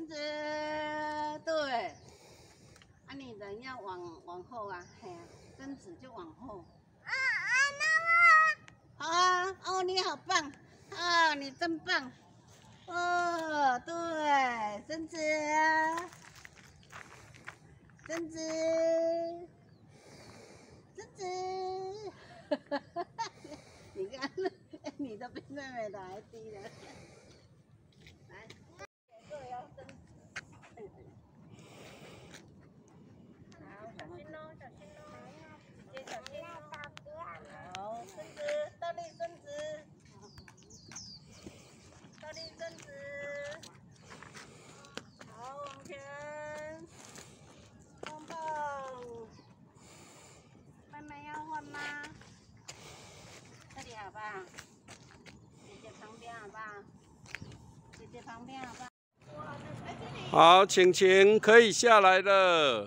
孙子，对，啊，你人要往往后啊，嘿啊，孙子就往后。啊啊，妈妈。好啊，哦，你好棒，啊，你真棒，哦，对，孙子，孙子，孙子，你看，你都比妹妹的还低了。好晴晴可以下来了。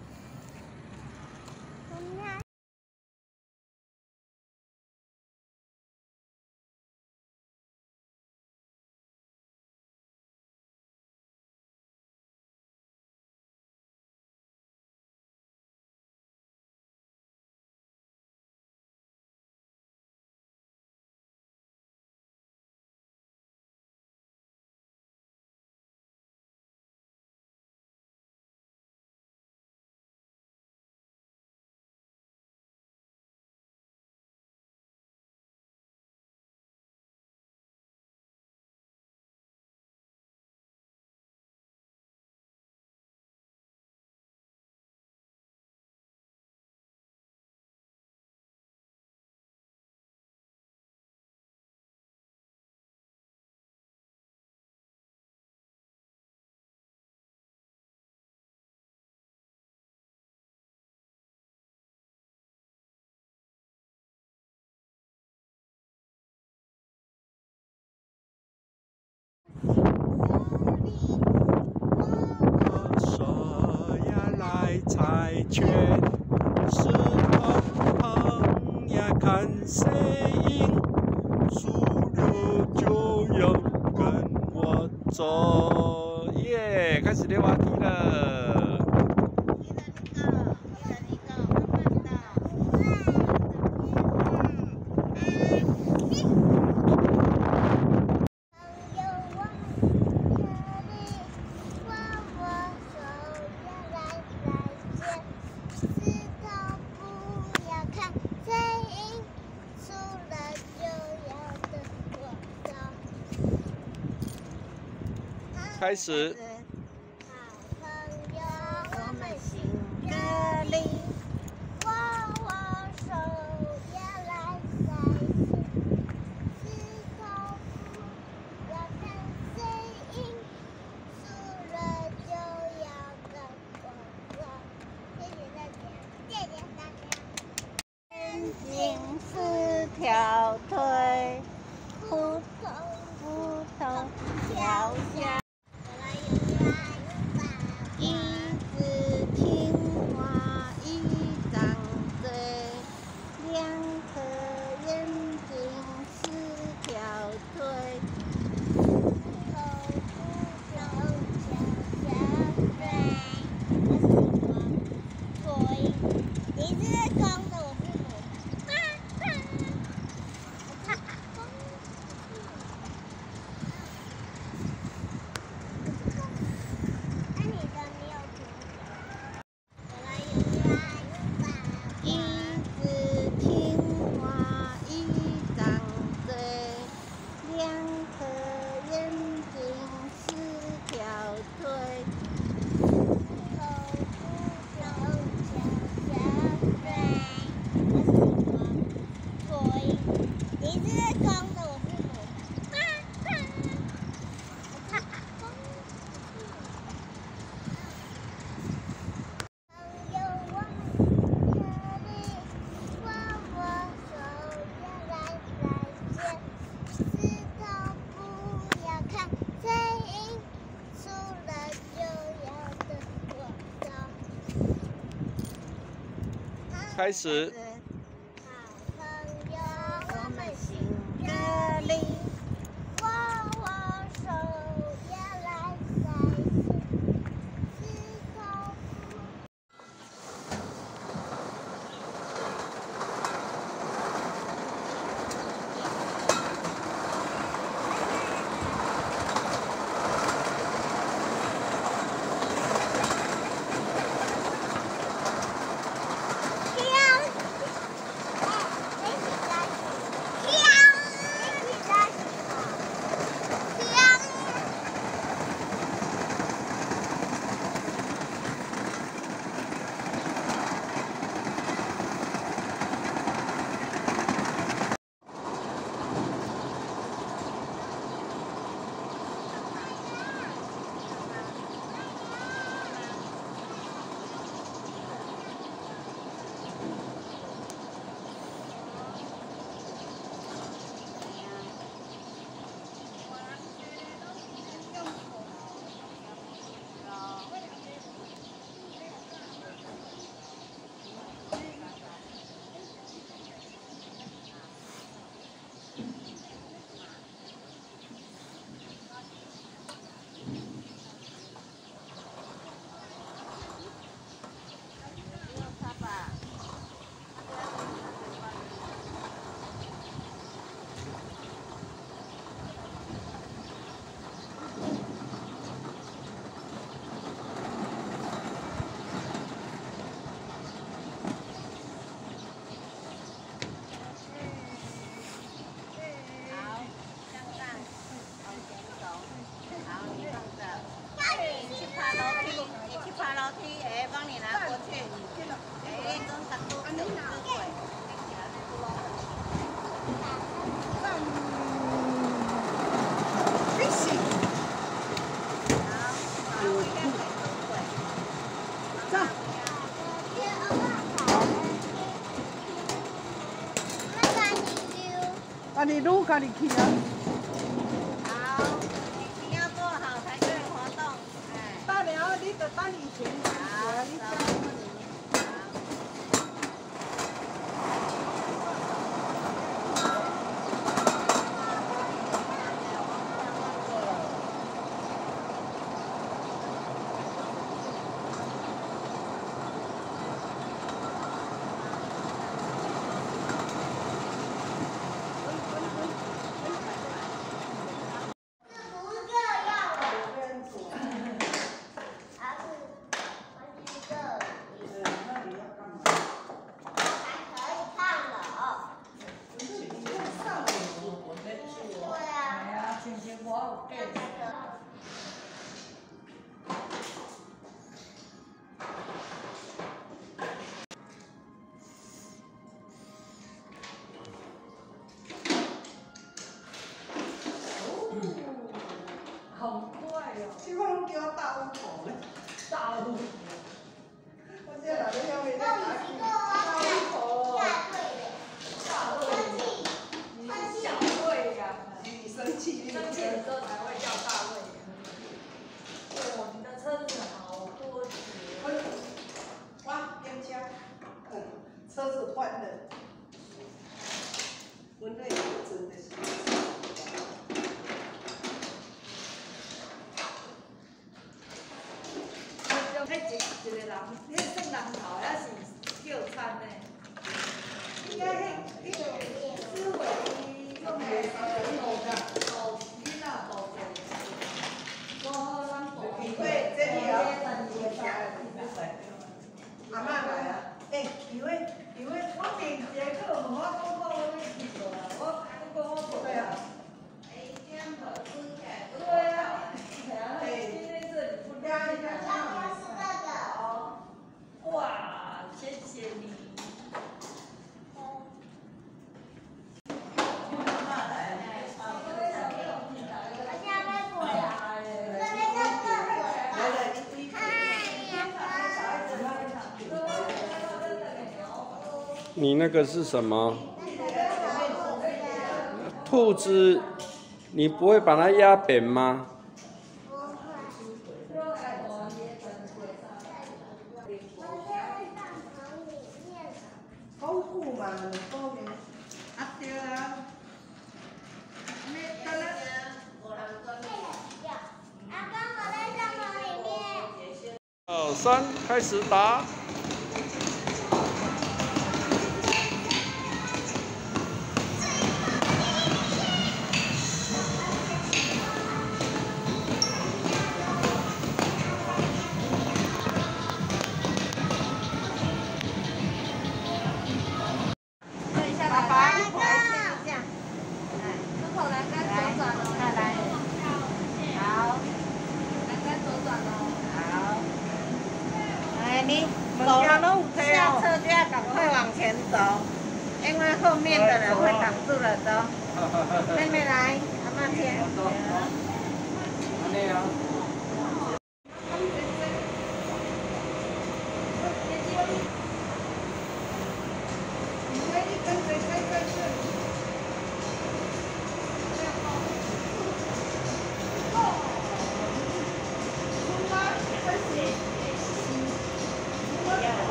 我哥说呀来猜拳是朋朋呀看输就要跟我走耶开始溜滑梯了开始开始 I don't got Hello. Hello. 你那个是什么？兔子你不会把它压扁吗？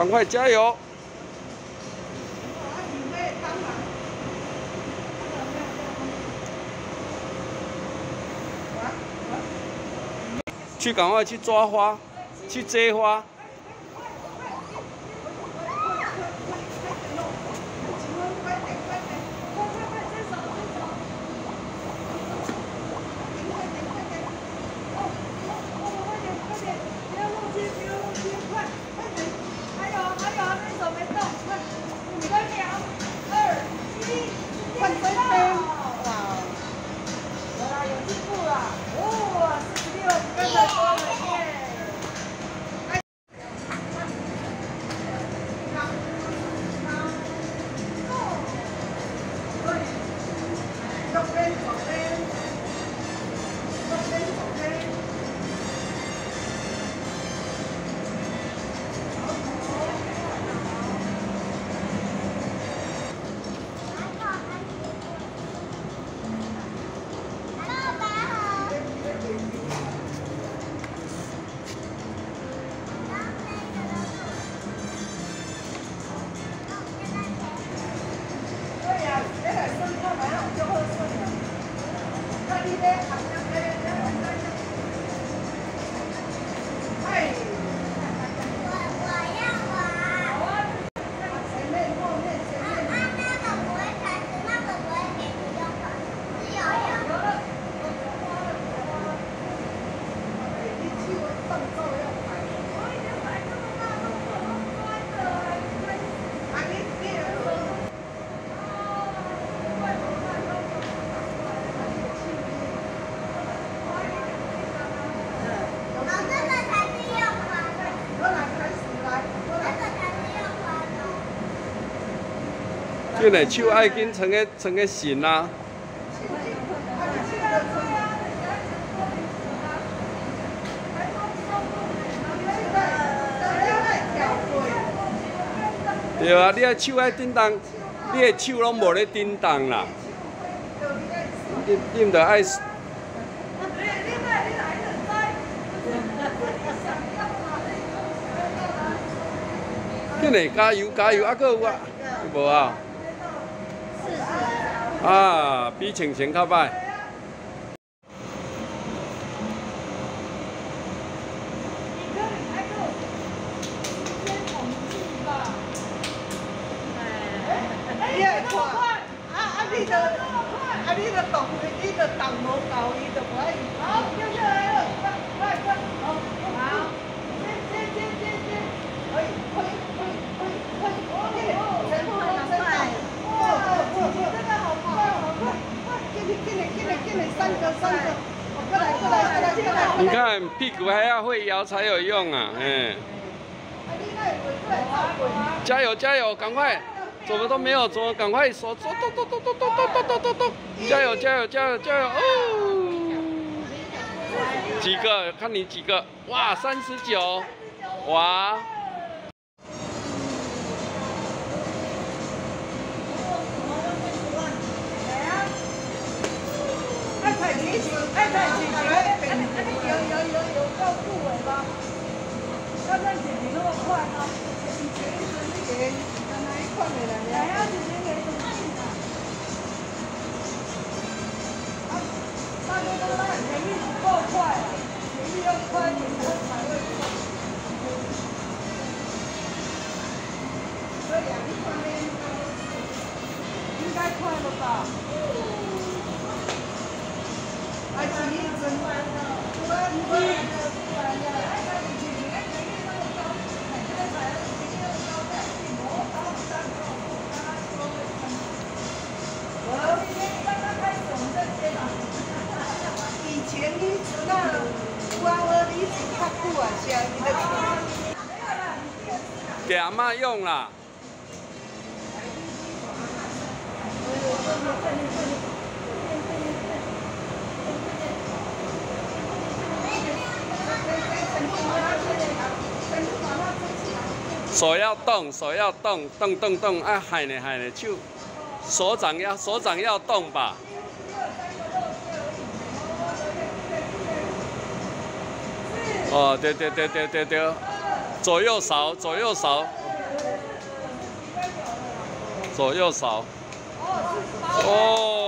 赶快加油。去赶快去抓花去摘花。就来手爱紧撑个撑个绳啦。对啊，你个手爱叮当，你个手拢无咧叮当啦。你你得爱。进来加油加油，阿哥有啊？无啊？啊比亲戚靠拜。你看屁股还要会摇才有用啊，嗯。加油加油，赶快！怎么都没有做，赶快手，走走走走走走走走！加油加油加油加油！哦，几个？看你几个？哇，三十九，哇！太快，太快，太快！那姐快啊，了。你，你买。应该快了吧？哎，姐姐，你真快，你是较久啊，你的。给阿妈用啦。手要动，手要动，动动动，啊，喊呢喊呢，手手掌要手掌要动吧。哦，对对对对对对，左右扫，左右扫，左右扫。哦，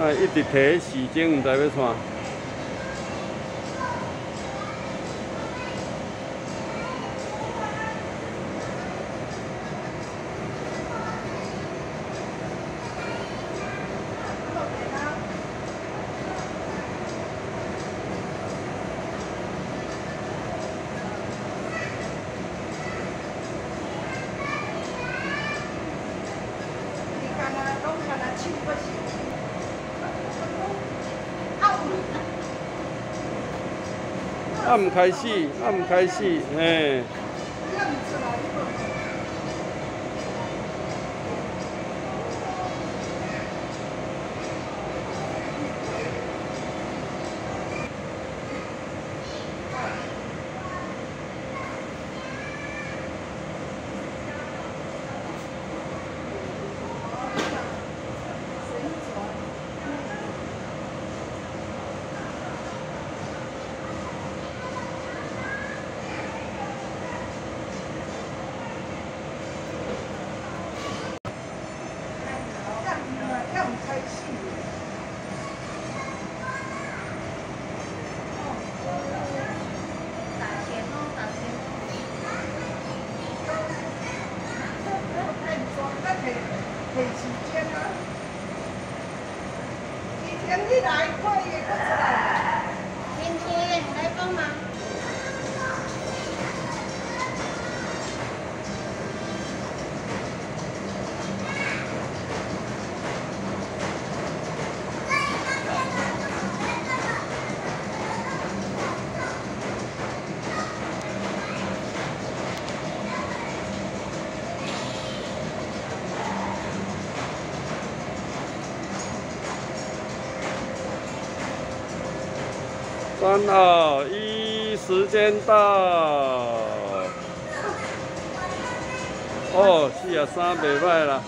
啊一直提时间，唔知要创。你看他，拢看他手不是。暗，开始，暗，开始，嘿。认出来一个。这样子啊，这样开心。打钱哦，打钱。变装，那提提时间啊。以前你来快也不知道。天天来帮忙。三二一，时间到。哦，是啊三百块了。